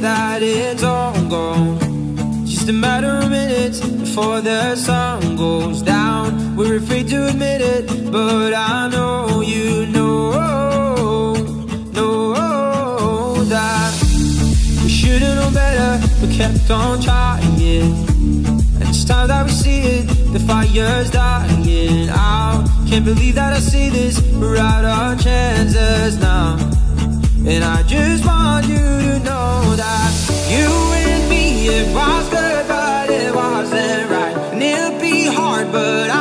that it's all gone. Just a matter of minutes before the sun goes down. We're afraid to admit it, but I know you know, know that we should've known better, but kept on trying. And it's time that we see it, the fire's dying out. Can't believe that I see this, we're out our chances now. And I just you to know that you and me, it was good, but it wasn't right. And it'll be hard, but I